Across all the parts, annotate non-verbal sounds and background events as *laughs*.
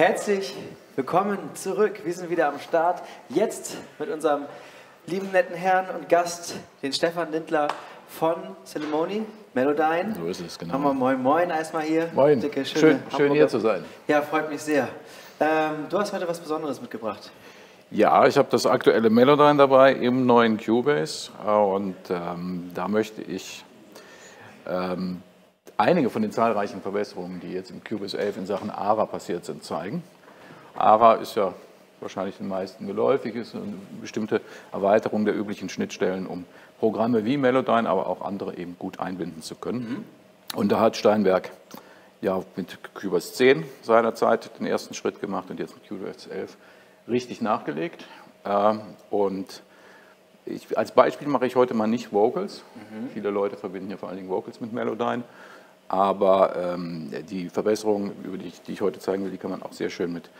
Herzlich willkommen zurück. Wir sind wieder am Start. Jetzt mit unserem lieben netten Herrn und Gast, den Stefan Lindler von Ceremony, Melodyne. So ist es, genau. Nochmal moin moin erstmal hier. Moin. Dicke, schön, schön hier zu sein. Ja, freut mich sehr. Ähm, du hast heute was Besonderes mitgebracht. Ja, ich habe das aktuelle Melodyne dabei im neuen Cubase und ähm, da möchte ich ähm, einige von den zahlreichen Verbesserungen, die jetzt im Cubase 11 in Sachen ARA passiert sind, zeigen. ARA ist ja wahrscheinlich den meisten geläufig, ist eine bestimmte Erweiterung der üblichen Schnittstellen, um Programme wie Melodyne, aber auch andere eben gut einbinden zu können. Und da hat Steinberg ja mit Cubase 10 seinerzeit den ersten Schritt gemacht und jetzt mit Cubase 11 richtig nachgelegt. Ähm, Und ich, als Beispiel mache ich heute mal nicht Vocals. Viele Leute verbinden ja vor allen Dingen Vocals mit Melodyne. Aber ähm, die Verbesserungen, über die, ich- die ich heute zeigen will, die kann man auch sehr schön mit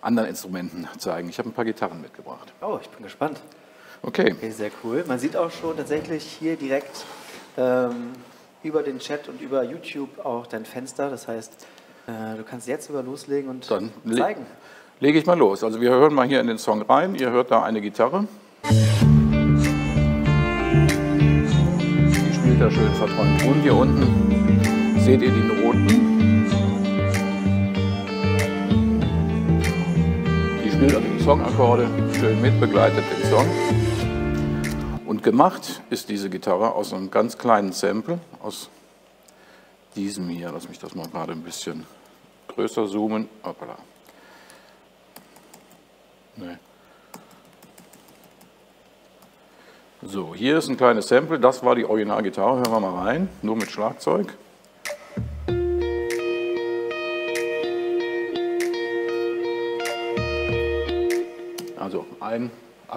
anderen Instrumenten zeigen. Ich habe ein paar Gitarren mitgebracht. Oh, ich bin gespannt. Okay, Okay, sehr cool. Man sieht auch schon tatsächlich hier direkt ähm, über den Chat und über YouTube auch dein Fenster. Das heißt, äh, du kannst jetzt sogar loslegen und Dann le- zeigen. lege ich mal los. Also wir hören mal hier in den Song rein. Ihr hört da eine Gitarre. Die spielt da schön verträumt. Und hier unten seht ihr die Noten. Die spielt also die Songakkorde schön mit, begleitet den Song. Und gemacht ist diese Gitarre aus einem ganz kleinen Sample, aus diesem hier. Lass mich das mal gerade ein bisschen größer zoomen. Hoppala. Nee. So, hier ist ein kleines Sample. Das war die Originalgitarre. Hören wir mal rein. Nur mit Schlagzeug.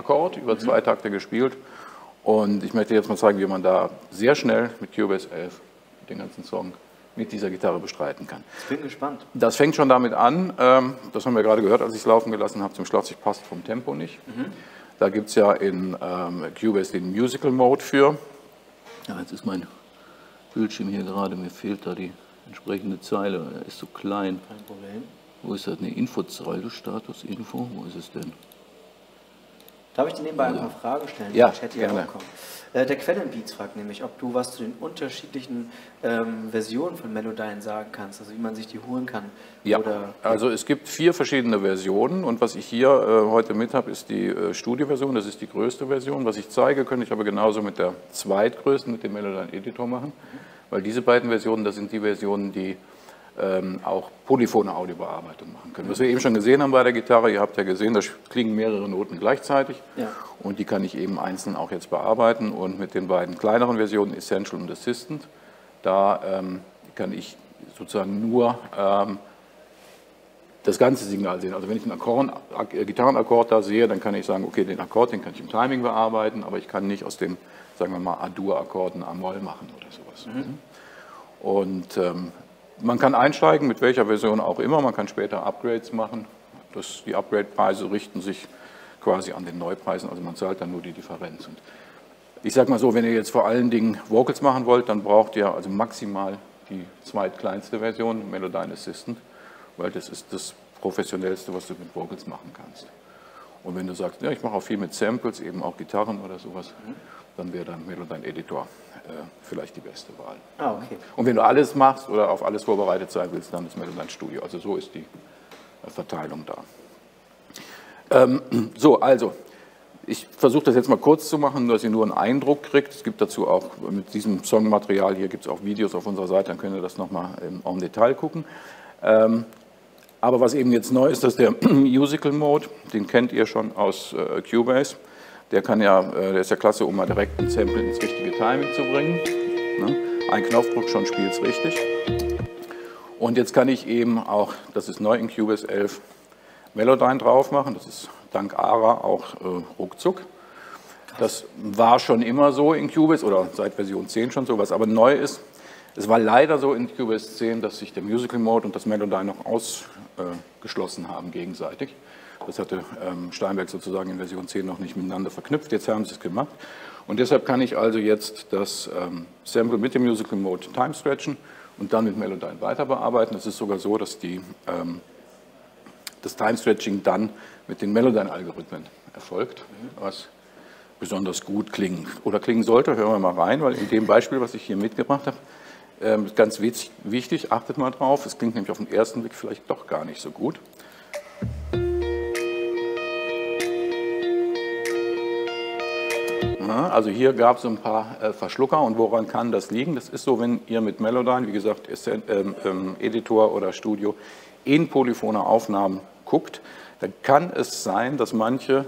Akkord über zwei Takte gespielt. Und ich möchte jetzt mal zeigen, wie man da sehr schnell mit Cubase 11 den ganzen Song mit dieser Gitarre bestreiten kann. Ich bin gespannt. Das fängt schon damit an, ähm, das haben wir gerade gehört, als ich es laufen gelassen habe, zum Schlagzeug passt vom Tempo nicht. Da gibt es ja in ähm, Cubase den Musical Mode für. Ja, jetzt ist mein Bildschirm hier gerade, mir fehlt da die entsprechende Zeile, er ist so klein. Kein Problem. Wo ist das? Eine Infozeile, Status Info, wo ist es denn? Darf ich dir nebenbei ein paar Fragen stellen? Ja, die im Chat hier gerne. Äh, der Quellenbeats fragt nämlich, ob du was zu den unterschiedlichen ähm, Versionen von Melodyne sagen kannst, also wie man sich die holen kann. Ja, Oder, also es gibt vier verschiedene Versionen und was ich hier äh, heute mit habe, ist die äh, Studioversion, das ist die größte Version. Was ich zeige, könnte ich aber genauso mit der zweitgrößten, mit dem Melodyne Editor machen, weil diese beiden Versionen, das sind die Versionen, die auch polyphone Audiobearbeitung machen können. Was wir eben schon gesehen haben bei der Gitarre, ihr habt ja gesehen, da klingen mehrere Noten gleichzeitig Ja. und die kann ich eben einzeln auch jetzt bearbeiten und mit den beiden kleineren Versionen Essential und Assistant, da ähm, kann ich sozusagen nur ähm, das ganze Signal sehen. Also wenn ich einen Akkord, Ak- äh, Gitarrenakkord da sehe, dann kann ich sagen, okay, den Akkord, den kann ich im Timing bearbeiten, aber ich kann nicht aus dem, sagen wir mal, A-Dur-Akkord A-Moll machen oder sowas. Und ähm, man kann einsteigen, mit welcher Version auch immer, man kann später Upgrades machen. Das, die Upgrade-Preise richten sich quasi an den Neupreisen, also man zahlt dann nur die Differenz. Und ich sage mal so, wenn ihr jetzt vor allen Dingen Vocals machen wollt, dann braucht ihr also maximal die zweitkleinste Version, Melodyne Assistant, weil das ist das professionellste, was du mit Vocals machen kannst. Und wenn du sagst, ja, ich mache auch viel mit Samples, eben auch Gitarren oder sowas, dann wäre dann Melodyne Editor vielleicht die beste Wahl. Ah, okay. Und wenn du alles machst oder auf alles vorbereitet sein willst, dann ist Melodyne Studio. Also so ist die äh, Verteilung da. Ähm, *clears throat* so, also, ich versuche das jetzt mal kurz zu machen, dass ihr nur einen Eindruck kriegt. Es gibt dazu auch mit diesem Songmaterial hier gibt es auch Videos auf unserer Seite, dann könnt ihr das nochmal im en Detail gucken. Ähm, aber was eben jetzt neu ist, dass der *clears throat* Musical Mode, den kennt ihr schon aus äh, Cubase. Der kann ja, äh, der ist ja klasse, um mal direkt ein Sample ins richtige Timing zu bringen. Ne? Ein Knopfdruck schon spielt es richtig. Und jetzt kann ich eben auch, das ist neu in Cubase 11, Melodyne drauf machen. Das ist dank ARA auch äh, ruckzuck. Das war schon immer so in Cubase oder seit Version 10 schon so. Was aber neu ist, es war leider so in Cubase 10, dass sich der Musical Mode und das Melodyne noch ausgeschlossen haben gegenseitig. Das hatte ähm, Steinberg sozusagen in Version 10 noch nicht miteinander verknüpft. Jetzt haben sie es gemacht. Und deshalb kann ich also jetzt das ähm, Sample mit dem Musical Mode time stretchen und dann mit Melodyne weiter bearbeiten. Es ist sogar so, dass die ähm, das Time-Stretching dann mit den Melodyne-Algorithmen erfolgt, was besonders gut klingen oder klingen sollte. Hören wir mal rein, weil in dem Beispiel, was ich hier mitgebracht habe, ähm, ganz wichtig, achtet mal drauf, es klingt nämlich auf den ersten Blick vielleicht doch gar nicht so gut. Also hier gab es ein paar äh, Verschlucker und woran kann das liegen? Das ist so, wenn ihr mit Melodyne, wie gesagt, ähm, ähm, Editor oder Studio, in polyphone Aufnahmen guckt, dann kann es sein, dass manche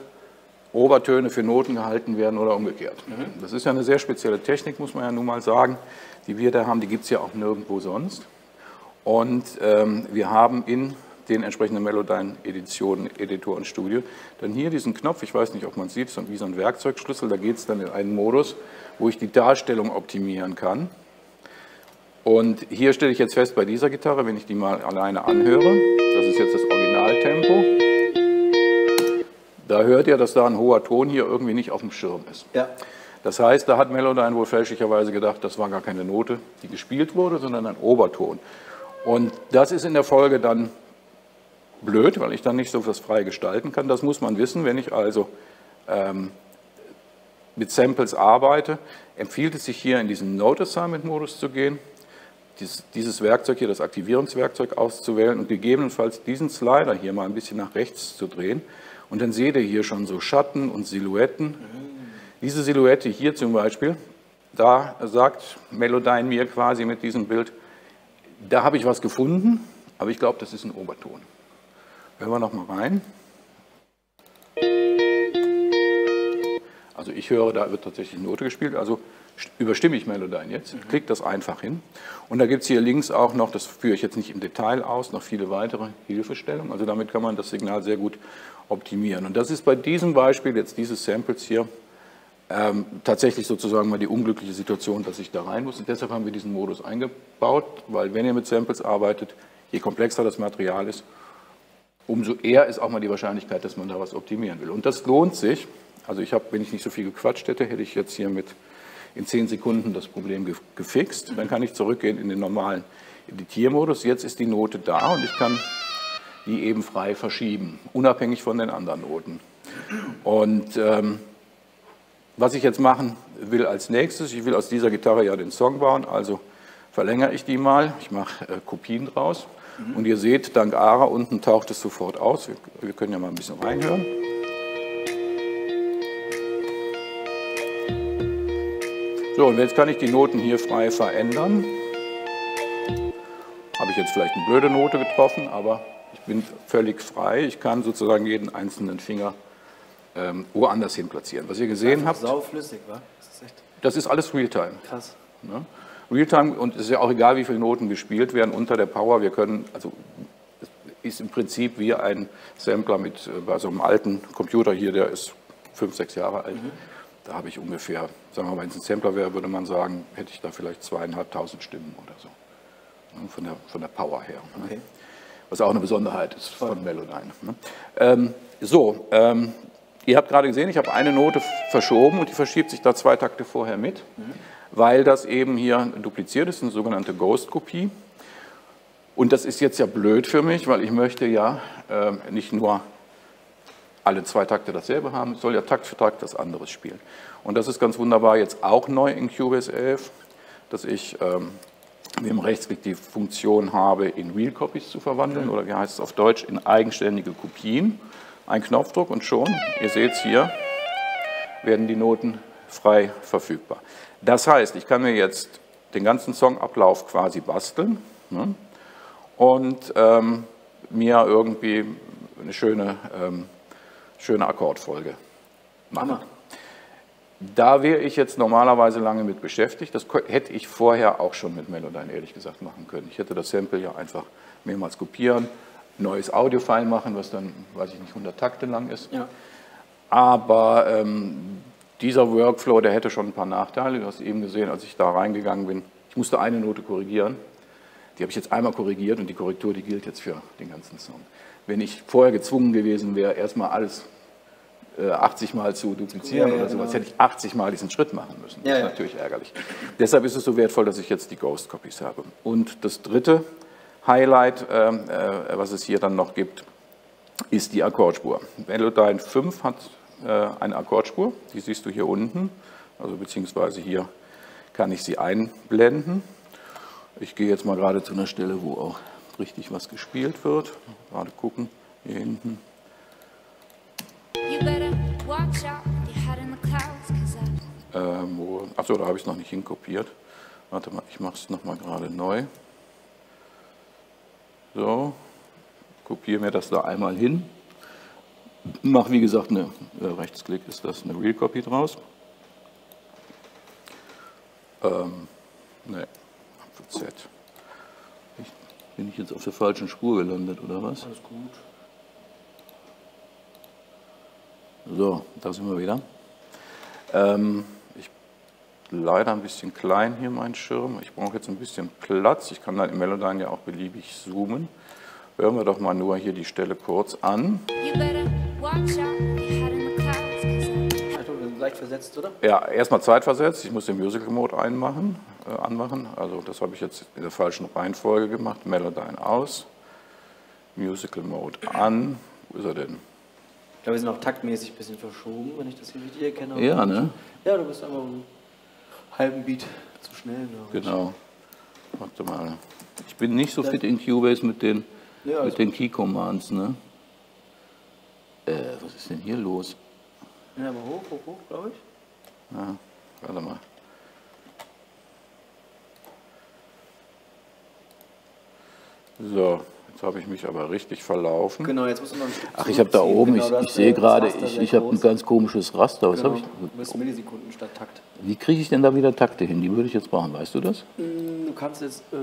Obertöne für Noten gehalten werden oder umgekehrt. Mhm. Das ist ja eine sehr spezielle Technik, muss man ja nun mal sagen, die wir da haben. Die gibt es ja auch nirgendwo sonst. Und ähm, wir haben in den entsprechenden Melodyne-Editionen, Editor und Studio, dann hier diesen Knopf, ich weiß nicht, ob man es sieht, wie so ein Werkzeugschlüssel, da geht es dann in einen Modus, wo ich die Darstellung optimieren kann. Und hier stelle ich jetzt fest bei dieser Gitarre, wenn ich die mal alleine anhöre, das ist jetzt das Originaltempo, da hört ihr, dass da ein hoher Ton hier irgendwie nicht auf dem Schirm ist. Ja. Das heißt, da hat Melodyne wohl fälschlicherweise gedacht, das war gar keine Note, die gespielt wurde, sondern ein Oberton. Und das ist in der Folge dann blöd, weil ich dann nicht so was frei gestalten kann. Das muss man wissen. Wenn ich also ähm, mit Samples arbeite, empfiehlt es sich hier in diesen Note Assignment Modus zu gehen, dieses, dieses Werkzeug hier, das Aktivierungswerkzeug auszuwählen und gegebenenfalls diesen Slider hier mal ein bisschen nach rechts zu drehen. Und dann seht ihr hier schon so Schatten und Silhouetten. Diese Silhouette hier zum Beispiel, da sagt Melodyne mir quasi mit diesem Bild, da habe ich was gefunden, aber ich glaube, das ist ein Oberton. Hören wir noch mal rein. Also ich höre, da wird tatsächlich Note gespielt, also überstimme ich Melodyne jetzt, mhm. klick das einfach hin. Und da gibt es hier links auch noch, das führe ich jetzt nicht im Detail aus, noch viele weitere Hilfestellungen. Also damit kann man das Signal sehr gut optimieren. Und das ist bei diesem Beispiel, jetzt dieses Samples hier, ähm, tatsächlich sozusagen mal die unglückliche Situation, dass ich da rein muss. Und deshalb haben wir diesen Modus eingebaut, weil wenn ihr mit Samples arbeitet, je komplexer das Material ist, umso eher ist auch mal die Wahrscheinlichkeit, dass man da was optimieren will. Und das lohnt sich. Also ich habe, wenn ich nicht so viel gequatscht hätte, hätte ich jetzt hier mit in zehn Sekunden das Problem gefixt. Dann kann ich zurückgehen in den normalen Editiermodus. Jetzt ist die Note da und ich kann die eben frei verschieben, unabhängig von den anderen Noten. Und ähm, was ich jetzt machen will als nächstes, ich will aus dieser Gitarre ja den Song bauen, also verlängere ich die mal, ich mache äh, Kopien draus. Und ihr seht, dank ARA unten taucht es sofort aus. Wir, wir können ja mal ein bisschen reinhören. So, und jetzt kann ich die Noten hier frei verändern. Habe ich jetzt vielleicht eine blöde Note getroffen, aber ich bin völlig frei. Ich kann sozusagen jeden einzelnen Finger ähm, woanders hin platzieren. Was ihr gesehen habt. Sauflüssig, wa? Das ist, echt das ist alles Realtime. Krass. Ne? Realtime und es ist ja auch egal, wie viele Noten gespielt werden unter der Power. Wir können, also ist im Prinzip wie ein Sampler mit äh, bei so einem alten Computer hier, der ist fünf, sechs Jahre alt. Mhm. Da habe ich ungefähr, sagen wir mal, wenn es ein Sampler wäre, würde man sagen, hätte ich da vielleicht zweieinhalbtausend Stimmen oder so. Ne, von der, von der Power her. Ne? Okay. Was auch eine Besonderheit ist Voll. von Melodyne. Ne? Ähm, so, ähm, ihr habt gerade gesehen, ich habe eine Note verschoben und die verschiebt sich da zwei Takte vorher mit. Mhm weil das eben hier dupliziert ist, eine sogenannte Ghost-Kopie. Und das ist jetzt ja blöd für mich, weil ich möchte ja äh, nicht nur alle zwei Takte dasselbe haben, ich soll ja Takt für Takt das andere spielen. Und das ist ganz wunderbar jetzt auch neu in Cubase 11, dass ich ähm, mit dem Rechtsklick die Funktion habe, in Real Copies zu verwandeln oder wie heißt es auf Deutsch, in eigenständige Kopien. Ein Knopfdruck und schon, ihr seht es hier, werden die Noten frei verfügbar. Das heißt, ich kann mir jetzt den ganzen Songablauf quasi basteln ne, und ähm, mir irgendwie eine schöne, ähm, schöne Akkordfolge machen. Da wäre ich jetzt normalerweise lange mit beschäftigt. Das hätte ich vorher auch schon mit Melodyne ehrlich gesagt machen können. Ich hätte das Sample ja einfach mehrmals kopieren, neues Audiofile machen, was dann, weiß ich nicht, 100 Takte lang ist. Ja. Aber ähm, dieser Workflow, der hätte schon ein paar Nachteile. Du hast eben gesehen, als ich da reingegangen bin, ich musste eine Note korrigieren. Die habe ich jetzt einmal korrigiert und die Korrektur, die gilt jetzt für den ganzen Song. Wenn ich vorher gezwungen gewesen wäre, erstmal alles äh, 80 Mal zu duplizieren ja, ja, oder sowas, genau. hätte ich 80 Mal diesen Schritt machen müssen. Das ja, ist natürlich ärgerlich. Deshalb ist es so wertvoll, dass ich jetzt die Ghost Copies habe. Und das dritte Highlight, ähm, äh, was es hier dann noch gibt, ist die Akkordspur. Melodyne 5 hat äh, eine Akkordspur, die siehst du hier unten, also beziehungsweise hier kann ich sie einblenden. Ich gehe jetzt mal gerade zu einer Stelle, wo auch richtig was gespielt wird. Gerade gucken, hier hinten. Ähm, achso, da habe ich es noch nicht hinkopiert. Warte mal, ich mache es nochmal gerade neu. So, kopiere mir das da einmal hin. Mache, wie gesagt, eine äh, Rechtsklick, ist das eine Real Copy draus. Ähm, ne, Z. Ich, bin ich jetzt auf der falschen Spur gelandet, oder was? Alles gut. So, da sind wir wieder. Ähm, ich leider ein bisschen klein hier mein Schirm. Ich brauche jetzt ein bisschen Platz. Ich kann dann im Melodyne ja auch beliebig zoomen. Hören wir doch mal nur hier die Stelle kurz an. Leicht versetzt, oder? Ja, erstmal zeitversetzt. Ich muss den Musical Mode einmachen, äh, anmachen. Also das habe ich jetzt in der falschen Reihenfolge gemacht. Melodyne aus, Musical Mode an. Wo ist er denn? Ich glaube, wir sind auch taktmäßig ein bisschen verschoben, wenn ich das hier richtig erkenne. Ja, ne? Ja, du bist einfach einen halben Beat zu schnell. Ne? Genau. Warte mal. Ich bin nicht so fit in Cubase mit den, Ja, mit ist den Key Commands, ne? Äh, was ist denn hier los? Ja, aber hoch, hoch, hoch, glaube ich. Ja, warte mal. So, jetzt habe ich mich aber richtig verlaufen. Genau, jetzt musst du noch ein Stück Ach, ich habe da oben, Genau, ich, ich sehe gerade, ich, ich habe ein ganz komisches Raster. Was Genau, habe du bist Millisekunden statt Takt. ich? Wie kriege ich denn da wieder Takte hin? Die würde ich jetzt brauchen, weißt du das? Mm, Du kannst jetzt äh,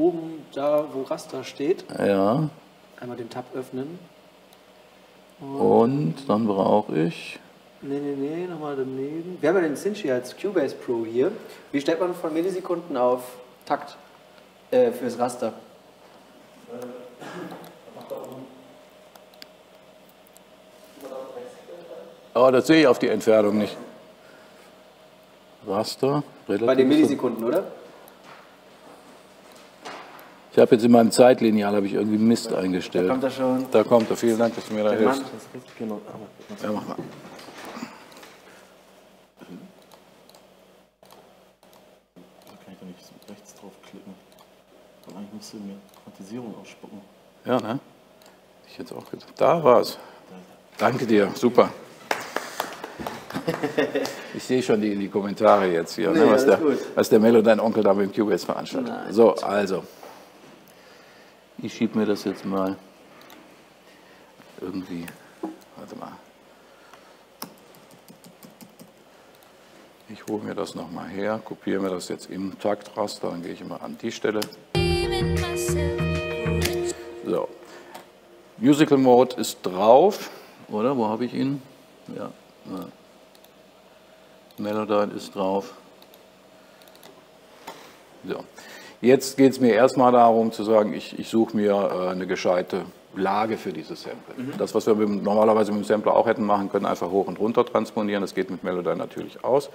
oben da, wo Raster steht, Ja. einmal den Tab öffnen. Und dann brauche ich. Nee, nee, nee, nochmal daneben. Wir haben ja den Cinchi als Cubase Pro hier. Wie stellt man von Millisekunden auf Takt äh, fürs Raster? Oh, das sehe ich auf die Entfernung nicht. Raster. Bei den relativ- Millisekunden, oder? Ich habe jetzt in meinem Zeitlineal habe ich irgendwie Mist Da eingestellt. kommt er schon. Da kommt er. Vielen Dank, dass du mir da Der hilfst. Mann, das ist Ja, mach mal. Da kann ich doch nicht rechts draufklicken. Dann eigentlich müsste mir Quantisierung ausspucken. Ja, ne? Ich jetzt auch gedacht. Da war's. Danke dir, super. *laughs* Ich sehe schon die, die Kommentare jetzt hier, Nee, ne, was, der, was der Melo, dein Onkel, da mit dem Cubase veranstaltet. Nein. So, also. Ich schiebe mir das jetzt mal irgendwie. Warte mal. Ich hole mir das nochmal her, kopiere mir das jetzt im Taktraster, dann gehe ich immer an die Stelle. So. Musical Mode ist drauf, oder? Wo habe ich ihn? Ja. Melodyne ist drauf. So. Jetzt geht es mir erstmal darum zu sagen, ich, ich suche mir äh, eine gescheite Lage für dieses Sample. Das, was wir mit, normalerweise mit dem Sampler auch hätten machen können, einfach hoch und runter transponieren. Das geht mit Melodyne natürlich aus.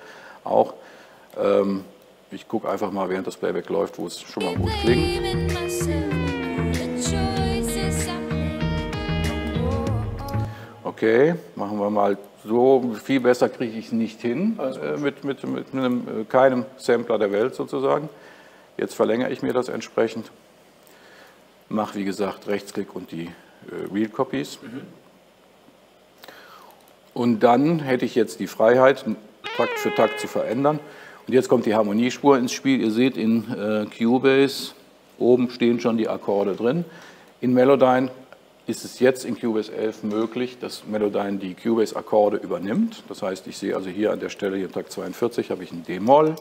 Auch. Ähm, ich gucke einfach mal, während das Playback läuft, wo es schon mal gut klingt. Okay, machen wir mal so. Viel besser kriege ich es nicht hin äh, mit, mit, mit einem, äh, keinem Sampler der Welt sozusagen. Jetzt verlängere ich mir das entsprechend. Mache wie gesagt Rechtsklick und die äh, Real Copies. Und dann hätte ich jetzt die Freiheit, Takt für Takt zu verändern. Und jetzt kommt die Harmoniespur ins Spiel. Ihr seht in äh, Cubase, oben stehen schon die Akkorde drin. In Melodyne ist es jetzt in Cubase 11 möglich, dass Melodyne die Cubase-Akkorde übernimmt. Das heißt, ich sehe also hier an der Stelle, hier im Takt 42, habe ich ein D-Moll.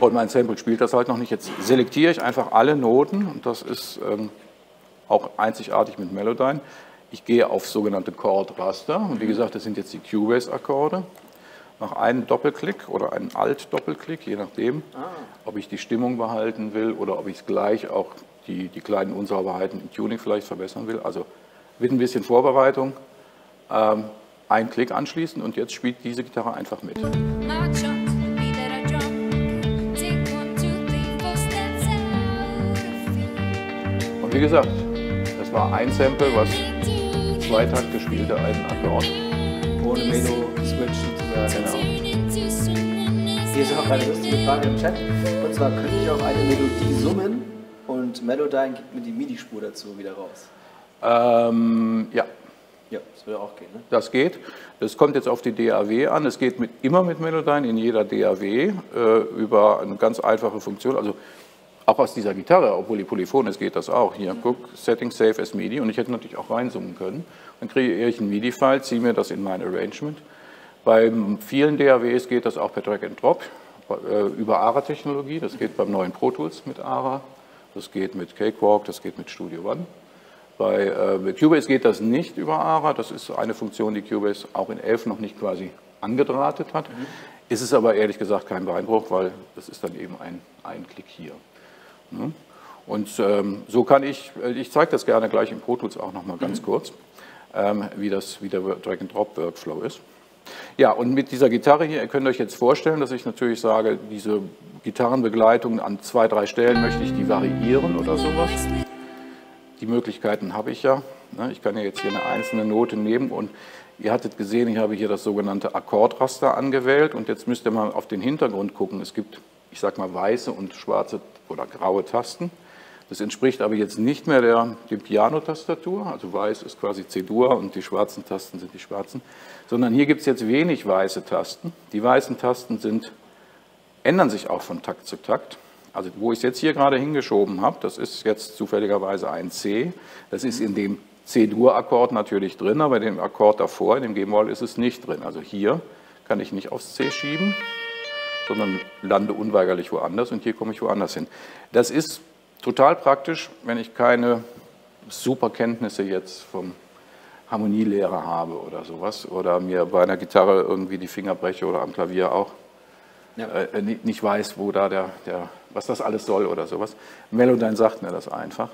Und mein Sample spielt das halt noch nicht. Jetzt selektiere ich einfach alle Noten und das ist ähm, auch einzigartig mit Melodyne. Ich gehe auf sogenannte Chord Raster und wie gesagt, das sind jetzt die Cubase-Akkorde. Mache einen Doppelklick oder einen Alt-Doppelklick, je nachdem, ob ich die Stimmung behalten will oder ob ich gleich auch die, die kleinen Unsauberheiten im Tuning vielleicht verbessern will. Also mit ein bisschen Vorbereitung ähm, einen Klick anschließen und jetzt spielt diese Gitarre einfach mit. Und wie gesagt, das war ein Sample, was Zweitakt gespielte, einen Akkord. Ohne Melo-Switch sozusagen. Genau. Hier ist auch eine lustige Frage im Chat. Und zwar könnte ich auch eine Melodie summen und Melodyne gibt mir die MIDI-Spur dazu wieder raus. Ähm, ja, Ja, das würde auch gehen, ne? das geht. Das kommt jetzt auf die DAW an. Es geht mit, immer mit Melodyne in jeder DAW äh, über eine ganz einfache Funktion. Also auch aus dieser Gitarre, obwohl die Polyphon ist, geht das auch. Hier, guck, Setting Save as MIDI. Und ich hätte natürlich auch reinsummen können. Dann kreiere ich ein MIDI-File, ziehe mir das in mein Arrangement. Bei vielen DAWs geht das auch per Drag and Drop äh, über ARA-Technologie. Das geht beim neuen Pro Tools mit ARA. Das geht mit Cakewalk, das geht mit Studio One. Bei äh, Cubase geht das nicht über ARA. Das ist eine Funktion, die Cubase auch in 11 noch nicht quasi angedrahtet hat. Ist es aber ehrlich gesagt kein Beinbruch, weil das ist dann eben ein, ein Klick hier. Ne? Und ähm, so kann ich, äh, ich zeige das gerne gleich im Pro Tools auch nochmal ganz kurz, ähm, wie, das, wie der Drag-and-Drop-Workflow ist. Ja, und mit dieser Gitarre hier, ihr könnt euch jetzt vorstellen, dass ich natürlich sage, diese Gitarrenbegleitung an zwei, drei Stellen möchte ich die variieren oder sowas. Die Möglichkeiten habe ich ja. ne? Ich kann ja jetzt hier eine einzelne Note nehmen und ihr hattet gesehen, ich habe hier das sogenannte Akkordraster angewählt und jetzt müsst ihr mal auf den Hintergrund gucken. Es gibt, ich sag mal, weiße und schwarze oder graue Tasten. Das entspricht aber jetzt nicht mehr der, der Piano-Tastatur, also weiß ist quasi C-Dur und die schwarzen Tasten sind die schwarzen, sondern hier gibt es jetzt wenig weiße Tasten. Die weißen Tasten sind, ändern sich auch von Takt zu Takt. Also wo ich es jetzt hier gerade hingeschoben habe, das ist jetzt zufälligerweise ein C, das ist in dem C-Dur-Akkord natürlich drin, aber in dem Akkord davor, in dem G-Moll, ist es nicht drin. Also hier kann ich nicht aufs C schieben, sondern lande unweigerlich woanders und hier komme ich woanders hin. Das ist total praktisch, wenn ich keine super Kenntnisse jetzt vom Harmonielehrer habe oder sowas oder mir bei einer Gitarre irgendwie die Finger breche oder am Klavier auch Ja. äh, nicht, weiß, wo da der, der, was das alles soll oder sowas. Melodyne sagt mir das einfach.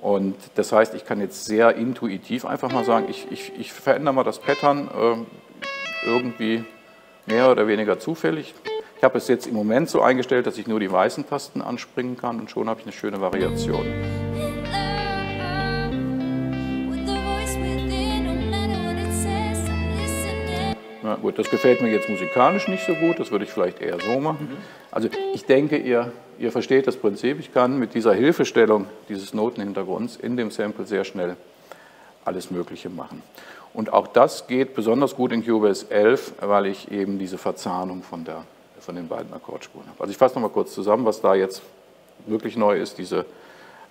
Und das heißt, ich kann jetzt sehr intuitiv einfach mal sagen, ich, ich, ich verändere mal das Pattern äh, irgendwie mehr oder weniger zufällig. Ich habe es jetzt im Moment so eingestellt, dass ich nur die weißen Tasten anspringen kann und schon habe ich eine schöne Variation. Na gut, das gefällt mir jetzt musikalisch nicht so gut, das würde ich vielleicht eher so machen. Also ich denke, ihr, ihr versteht das Prinzip. Ich kann mit dieser Hilfestellung dieses Notenhintergrunds in dem Sample sehr schnell alles Mögliche machen. Und auch das geht besonders gut in Cubase 11, weil ich eben diese Verzahnung von, der, von den beiden Akkordspuren habe. Also ich fasse nochmal kurz zusammen, was da jetzt wirklich neu ist, diese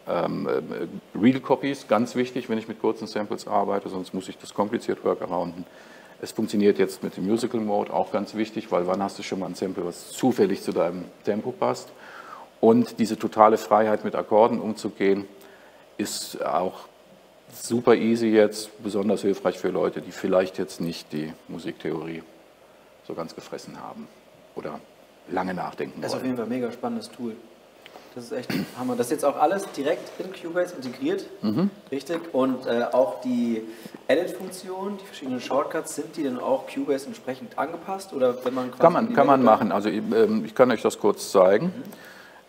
ähm, äh, Real Copies, ganz wichtig, wenn ich mit kurzen Samples arbeite, sonst muss ich das kompliziert workarounden. Es funktioniert jetzt mit dem Musical Mode, auch ganz wichtig, weil wann hast du schon mal ein Sample, was zufällig zu deinem Tempo passt. Und diese totale Freiheit mit Akkorden umzugehen, ist auch super easy jetzt, besonders hilfreich für Leute, die vielleicht jetzt nicht die Musiktheorie so ganz gefressen haben oder lange nachdenken Das ist auf wollen. jeden Fall ein mega spannendes Tool. Das ist echt Hammer. Das ist jetzt auch alles direkt in Cubase integriert. Mhm. Richtig. Und äh, auch die Edit-Funktion, die verschiedenen Shortcuts, sind die dann auch Cubase entsprechend angepasst? Oder wenn man Kann man, kann man machen. Also ähm, ich kann euch das kurz zeigen.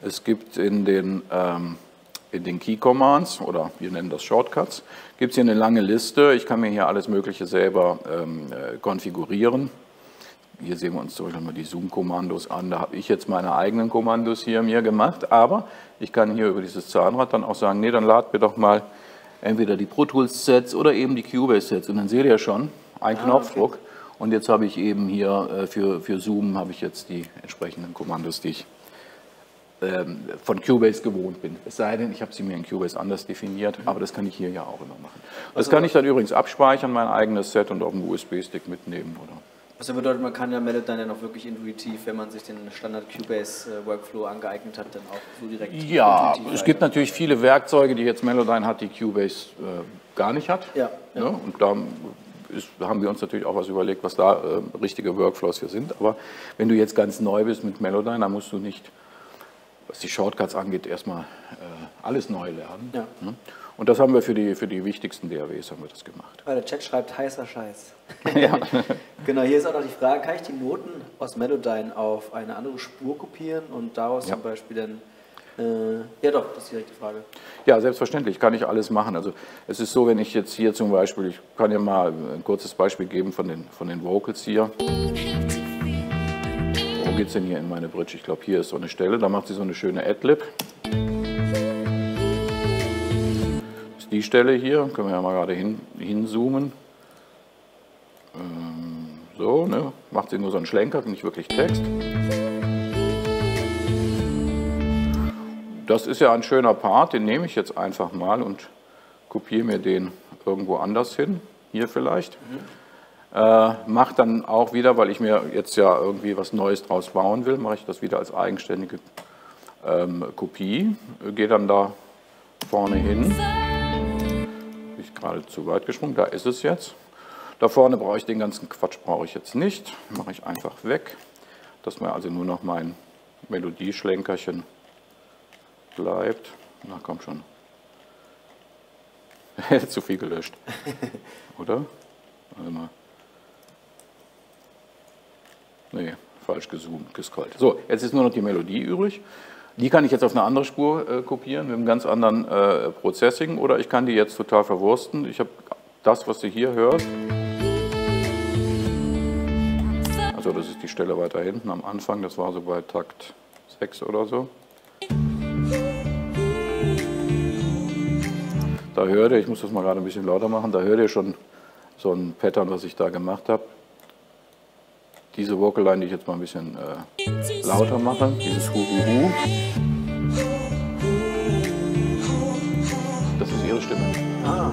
Es gibt in den, ähm, in den Key Commands oder wir nennen das Shortcuts, gibt es hier eine lange Liste. Ich kann mir hier alles Mögliche selber ähm, äh, konfigurieren. Hier sehen wir uns zum Beispiel mal die Zoom-Kommandos an. Da habe ich jetzt meine eigenen Kommandos hier mir gemacht. Aber ich kann hier über dieses Zahnrad dann auch sagen, nee, dann lad mir doch mal entweder die Pro Tools Sets oder eben die Cubase Sets. Und dann seht ihr schon, ein Knopfdruck. Und jetzt habe ich eben hier äh, für, für Zoom habe ich jetzt die entsprechenden Kommandos, die ich ähm, von Cubase gewohnt bin. Es sei denn, ich habe sie mir in Cubase anders definiert, aber das kann ich hier ja auch immer machen. Das kann ich dann übrigens abspeichern, mein eigenes Set und auf dem USB-Stick mitnehmen. Oder? Was ja bedeutet, man kann ja Melodyne dann auch wirklich intuitiv, wenn man sich den Standard Cubase äh, Workflow angeeignet hat, dann auch so direkt Ja, es gibt natürlich viele Werkzeuge, die jetzt Melodyne hat, die Cubase äh, gar nicht hat. Ja, ja. Ne? Und da ist, haben wir uns natürlich auch was überlegt, was da äh, richtige Workflows für sind. Aber wenn du jetzt ganz neu bist mit Melodyne, dann musst du nicht, was die Shortcuts angeht, erstmal äh, alles neu lernen. Ja. Ne? Und das haben wir für die, für die wichtigsten DAWs haben wir das gemacht. Ah, der Chat schreibt heißer Scheiß. *laughs* ja. *laughs* Genau, hier ist auch noch die Frage, kann ich die Noten aus Melodyne auf eine andere Spur kopieren und daraus Ja. zum Beispiel dann Äh, ja doch, das ist die richtige Frage. Ja, selbstverständlich kann ich alles machen. Also es ist so, wenn ich jetzt hier zum Beispiel, ich kann ja mal ein kurzes Beispiel geben von den, von den Vocals hier. Wo geht es denn hier in meine Bridge? Ich glaube, hier ist so eine Stelle, da macht sie so eine schöne Adlib. Das ist die Stelle hier, können wir ja mal gerade hin, hinzoomen. Ähm, so, ne? macht sie nur so einen Schlenker, nicht wirklich Text. das ist ja ein schöner Part, den nehme ich jetzt einfach mal und kopiere mir den irgendwo anders hin, hier vielleicht. Mhm. Äh, mache dann auch wieder, weil ich mir jetzt ja irgendwie was Neues draus bauen will, mache ich das wieder als eigenständige ähm, Kopie, gehe dann da vorne hin. Bin ich gerade zu weit gesprungen, da ist es jetzt. Da vorne brauche ich den ganzen Quatsch, brauche ich jetzt nicht, mache ich einfach weg, dass mir also nur noch mein Melodieschlenkerchen bleibt. Na komm schon. *laughs* Zu viel gelöscht. *laughs* Oder? Warte mal. Nee, falsch gezoomt, gescrollt. So, jetzt ist nur noch die Melodie übrig. Die kann ich jetzt auf eine andere Spur äh, kopieren mit einem ganz anderen äh, Processing oder ich kann die jetzt total verwursten. Ich habe das, was ihr hier hört. Also das ist die Stelle weiter hinten am Anfang, das war so bei Takt 6 oder so. Da hört ihr, ich muss das mal gerade ein bisschen lauter machen, da hört ihr schon so ein Pattern, was ich da gemacht habe. Diese Vocal die ich jetzt mal ein bisschen äh, lauter mache, dieses Hu Hu Hu. Das ist ihre Stimme. Ah.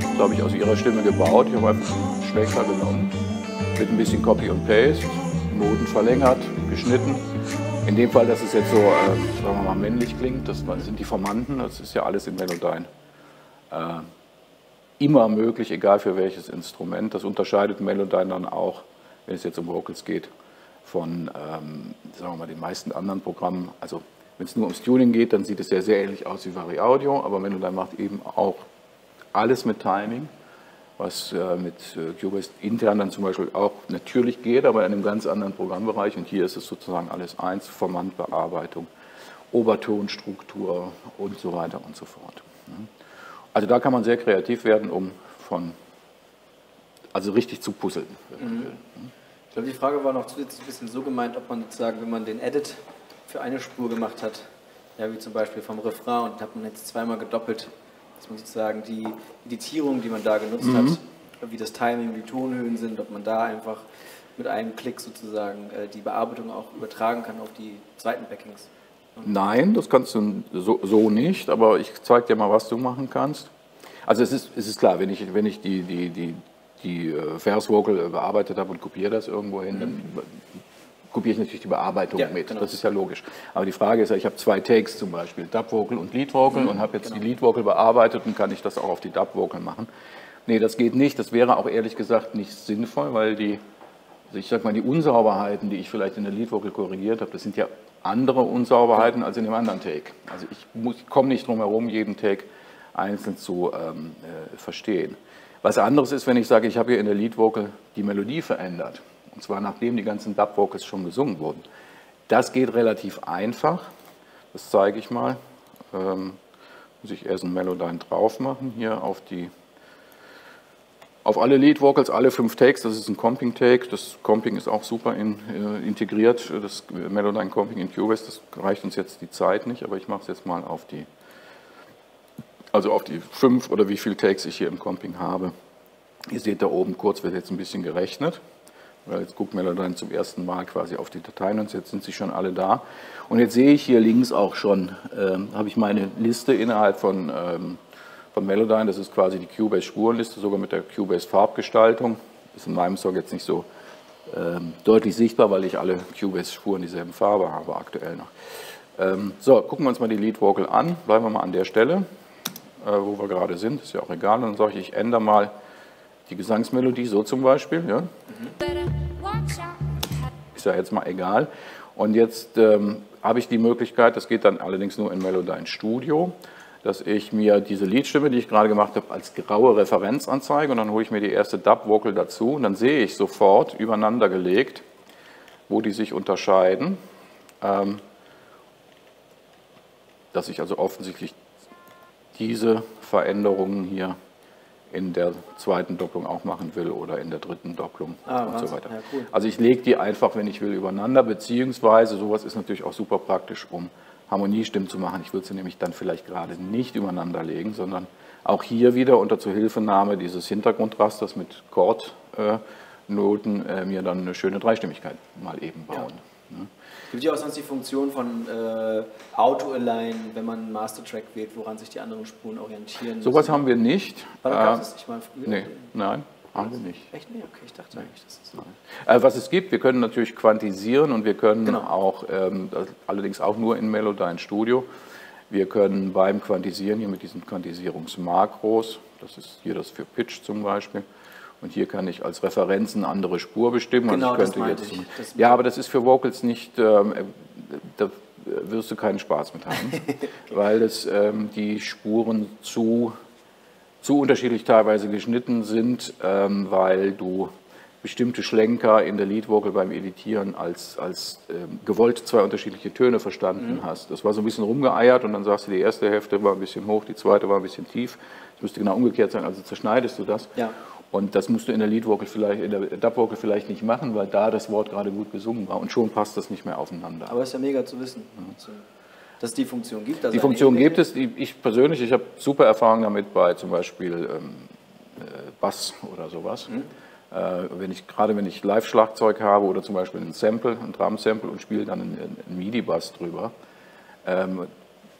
Das habe ich aus ihrer Stimme gebaut. Ich habe einfach einen Schläger genommen, mit ein bisschen Copy und Paste, Noten verlängert, geschnitten. In dem Fall, dass es jetzt so, äh, sagen wir mal, männlich klingt, das sind die Formanten, das ist ja alles in Melodyne äh, immer möglich, egal für welches Instrument. Das unterscheidet Melodyne dann auch, wenn es jetzt um Vocals geht, von ähm, sagen wir mal, den meisten anderen Programmen. Also wenn es nur ums Tuning geht, dann sieht es sehr, sehr ähnlich aus wie Vari Audio, aber Melodyne macht eben auch alles mit Timing, was äh, mit äh, Cubase intern dann zum Beispiel auch natürlich geht, aber in einem ganz anderen Programmbereich. Und hier ist es sozusagen alles eins, Formantbearbeitung, Obertonstruktur und so weiter und so fort. Ne? Also da kann man sehr kreativ werden, um von, also richtig zu puzzeln. Mhm. Ich glaube, die Frage war noch zusätzlich ein bisschen so gemeint, ob man sozusagen, wenn man den Edit für eine Spur gemacht hat, ja, wie zum Beispiel vom Refrain und hat man jetzt zweimal gedoppelt, dass man sozusagen die Editierung, die man da genutzt mhm. hat, wie das Timing, wie Tonhöhen sind, ob man da einfach mit einem Klick sozusagen äh, die Bearbeitung auch übertragen kann auf die zweiten Backings. Nein, das kannst du so, so nicht, aber ich zeige dir mal, was du machen kannst. Also es ist, es ist klar, wenn ich, wenn ich die, die, die, die äh, Vocal bearbeitet habe und kopiere das irgendwo hin, dann kopiere ich natürlich die Bearbeitung ja, mit. Genau. Das ist ja logisch. Aber die Frage ist ja, ich habe zwei Takes zum Beispiel, Dub Vocal und Lead Vocal mhm, und habe jetzt genau. die Lead Vocal bearbeitet und kann ich das auch auf die Dub Vocal machen. Nee, das geht nicht. Das wäre auch ehrlich gesagt nicht sinnvoll, weil die, also ich sag mal, die Unsauberheiten, die ich vielleicht in der Lead Vocal korrigiert habe, das sind ja andere Unsauberheiten als in dem anderen Take. Also ich, ich komme nicht drum herum, jeden Take einzeln zu ähm, äh, verstehen. Was anderes ist, wenn ich sage, ich habe hier in der Lead Vocal die Melodie verändert. Und zwar nachdem die ganzen Dub Vocals schon gesungen wurden. Das geht relativ einfach. Das zeige ich mal. Ähm, muss ich erst ein Melodyne drauf machen, hier auf die auf alle Lead Vocals, alle fünf Takes, das ist ein Comping Take. Das Comping ist auch super in, äh, integriert, das Melodyne Comping in Cubase. Das reicht uns jetzt die Zeit nicht, aber ich mache es jetzt mal auf die, also auf die fünf oder wie viele Takes ich hier im Comping habe. Ihr seht da oben kurz, wird jetzt ein bisschen gerechnet. Weil jetzt guckt Melodyne zum ersten Mal quasi auf die Dateien und jetzt sind sie schon alle da. Und jetzt sehe ich hier links auch schon, äh, habe ich meine Liste innerhalb von ähm, von Melodyne. Das ist quasi die Cubase-Spurenliste, sogar mit der Cubase-Farbgestaltung. Ist in meinem Song jetzt nicht so ähm, deutlich sichtbar, weil ich alle Cubase-Spuren dieselben Farbe habe aktuell noch. Ähm, so, gucken wir uns mal die Lead Vocal an. Bleiben wir mal an der Stelle, wo wir gerade sind. Ist ja auch egal. dann sage ich, ich ändere mal die Gesangsmelodie, so zum Beispiel. Ja? Ist ja jetzt mal egal. Und jetzt ähm, habe ich die Möglichkeit, das geht dann allerdings nur in Melodyne Studio, dass ich mir diese Leadstimme, die ich gerade gemacht habe, als graue Referenz anzeige und dann hole ich mir die erste Dub-Vocal dazu und dann sehe ich sofort übereinander gelegt, wo die sich unterscheiden. Ähm, dass ich also offensichtlich diese Veränderungen hier in der zweiten Doppelung auch machen will oder in der dritten Doppelung Ah, und Wahnsinn. so weiter. Ja, cool. Also ich lege die einfach, wenn ich will, übereinander, beziehungsweise sowas ist natürlich auch super praktisch, um Harmoniestimmen zu machen. Ich würde sie nämlich dann vielleicht gerade nicht übereinander legen, sondern auch hier wieder unter Zuhilfenahme dieses Hintergrundrasters mit Chordnoten äh, mir dann eine schöne Dreistimmigkeit mal eben bauen. Ne? Gibt ja auch sonst die Funktion von äh, Auto-Align, wenn man einen Mastertrack wählt, woran sich die anderen Spuren orientieren Sowas haben wir nicht. War da gab Äh, es ich meine, früher? nee, nein, haben wir nicht. Echt? Nee, okay, ich dachte eigentlich, das ist so. Äh, Was es gibt, wir können natürlich quantisieren und wir können Genau. auch, ähm, allerdings auch nur in Melodyne Studio, wir können beim Quantisieren hier mit diesen Quantisierungsmakros, das ist hier das für Pitch zum Beispiel, und hier kann ich als Referenz eine andere Spur bestimmen. Genau, also ich das meinte jetzt, ich. Das ja, aber das ist für Vocals nicht, ähm, äh, da wirst du keinen Spaß mit haben, *laughs* weil das, ähm, die Spuren zu zu unterschiedlich teilweise geschnitten sind, ähm, weil du bestimmte Schlenker in der Lead Vocal beim Editieren als, als ähm, gewollt zwei unterschiedliche Töne verstanden hast. Das war so ein bisschen rumgeeiert und dann sagst du, die erste Hälfte war ein bisschen hoch, die zweite war ein bisschen tief. Das müsste genau umgekehrt sein, also zerschneidest du das. Ja. Und das musst du in der Lead Vocal vielleicht, in der Dub Vocal vielleicht nicht machen, weil da das Wort gerade gut gesungen war und schon passt das nicht mehr aufeinander. Aber ist ja mega zu wissen, so, dass es die Funktion gibt. Also Die Funktion gibt es. Ich persönlich, ich habe super Erfahrungen damit bei zum Beispiel ähm, äh, Bass oder sowas. Äh, wenn ich, gerade wenn ich Live-Schlagzeug habe oder zum Beispiel ein Sample, ein Drum-Sample und spiele dann einen, einen MIDI-Bass drüber. Ähm,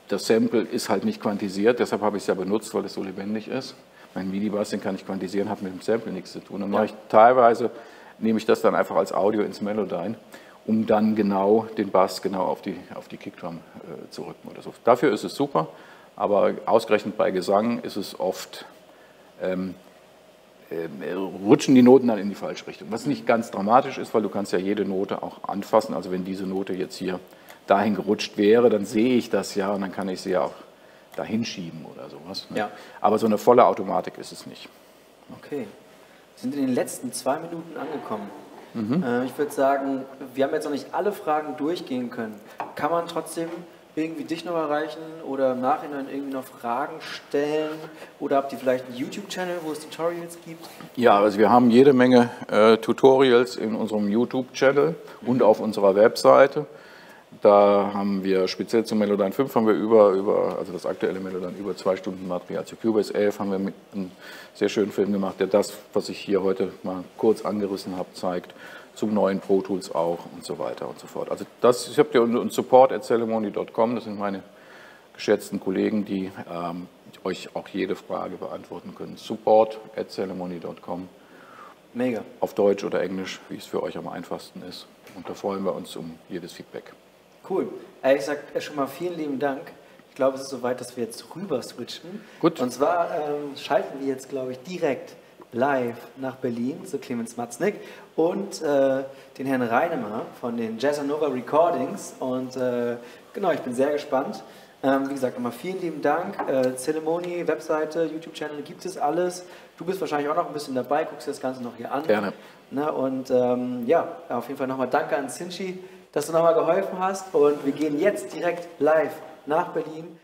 das Sample ist halt nicht quantisiert, deshalb habe ich es ja benutzt, weil es so lebendig ist. Mein MIDI-Bass, den kann ich quantisieren, hat mit dem Sample nichts zu tun. Dann mache ich teilweise, nehme ich das dann einfach als Audio ins Melodyne, um dann genau den Bass genau auf die, auf die Kickdrum äh, zu rücken oder so. Dafür ist es super, aber ausgerechnet bei Gesang ist es oft, ähm, äh, rutschen die Noten dann in die falsche Richtung. Was nicht ganz dramatisch ist, weil du kannst ja jede Note auch anfassen. Also wenn diese Note jetzt hier dahin gerutscht wäre, dann sehe ich das ja und dann kann ich sie ja auch dahin schieben oder sowas. ne? Ja. Aber so eine volle Automatik ist es nicht. Okay. Wir sind in den letzten zwei Minuten angekommen. Mhm. Äh, ich würde sagen, wir haben jetzt noch nicht alle Fragen durchgehen können. Kann man trotzdem irgendwie dich noch erreichen oder im Nachhinein irgendwie noch Fragen stellen? Oder habt ihr vielleicht einen YouTube-Channel, wo es Tutorials gibt? Ja, also wir haben jede Menge äh, Tutorials in unserem YouTube-Channel und auf unserer Webseite. Da haben wir speziell zu Melodyne 5 haben wir über, über also das aktuelle Melodyne über zwei Stunden Material. Zu Cubase 11 haben wir einen sehr schönen Film gemacht, der das, was ich hier heute mal kurz angerissen habe, zeigt. Zum neuen Pro Tools auch und so weiter und so fort. Also das, ich habe dir at ceremony.com, das sind meine geschätzten Kollegen, die ähm, euch auch jede Frage beantworten können. Support at ceremony.com Mega. auf Deutsch oder Englisch, wie es für euch am einfachsten ist. Und da freuen wir uns um jedes Feedback. Cool. Ich sage schon mal vielen lieben Dank. Ich glaube, es ist soweit, dass wir jetzt rüber switchen. Gut. Und zwar ähm, schalten wir jetzt, glaube ich, direkt live nach Berlin zu Clemens Matznick und äh, den Herrn Reinemer von den Jazzanova Recordings. Und äh, genau, ich bin sehr gespannt. Ähm, wie gesagt, nochmal vielen lieben Dank. Äh, Zeremonie, Webseite, YouTube-Channel, gibt es alles. Du bist wahrscheinlich auch noch ein bisschen dabei, guckst dir das Ganze noch hier an. Gerne. Ne, und ähm, ja, auf jeden Fall nochmal danke an Sinchi, dass du nochmal geholfen hast. Und wir gehen jetzt direkt live nach Berlin.